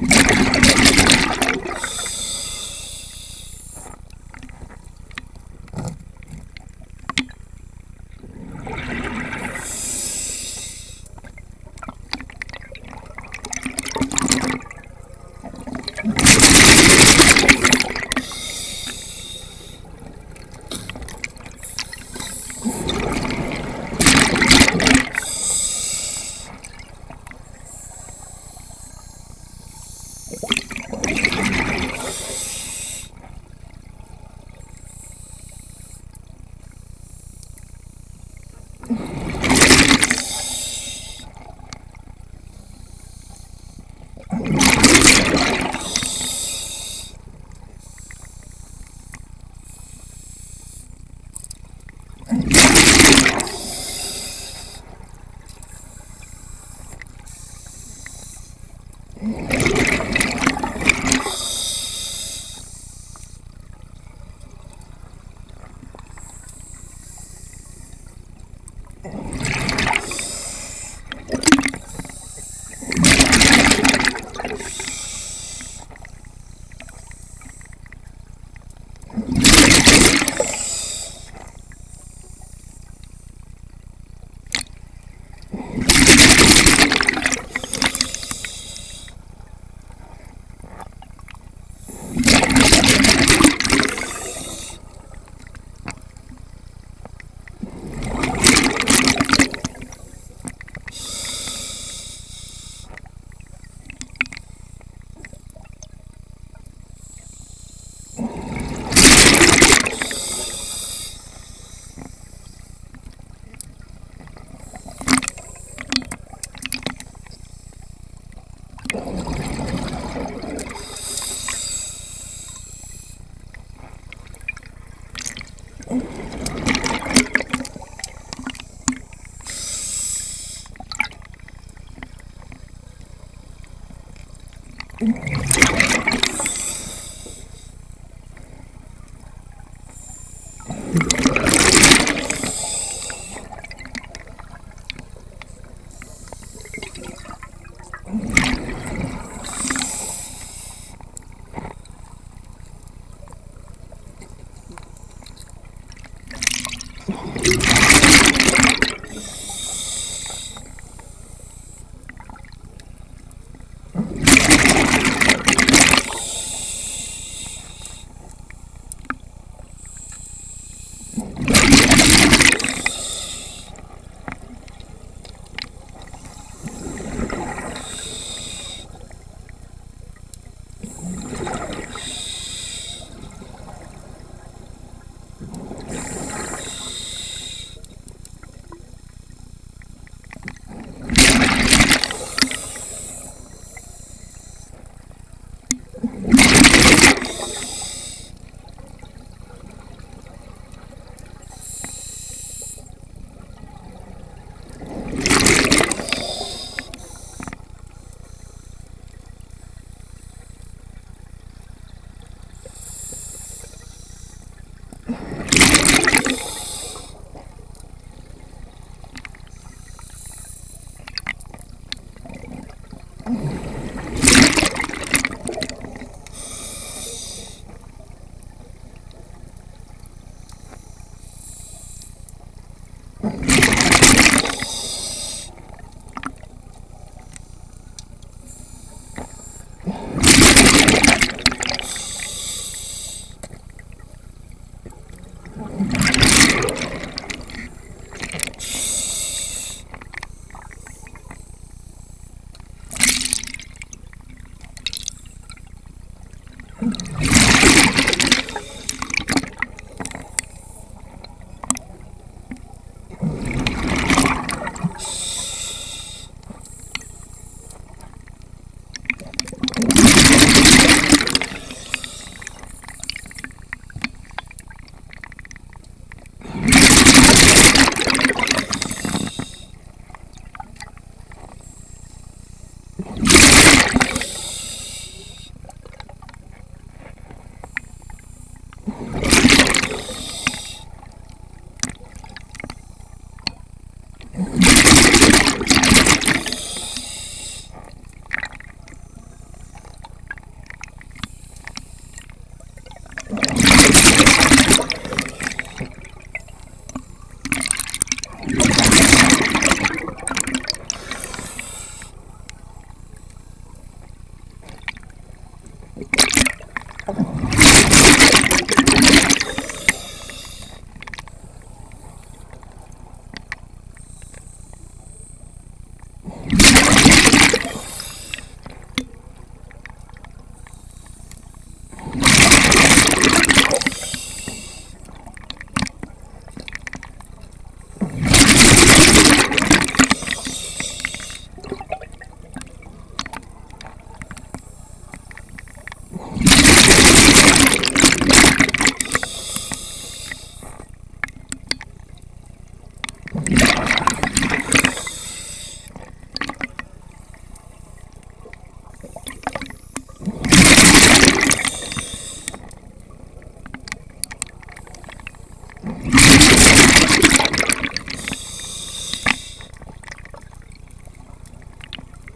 thank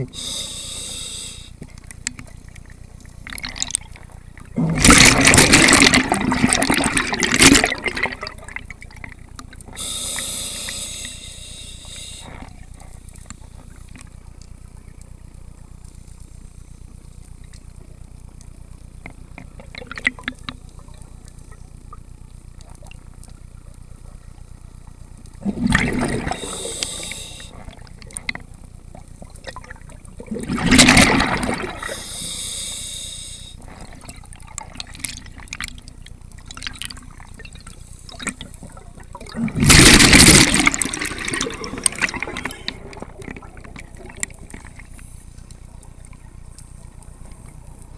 you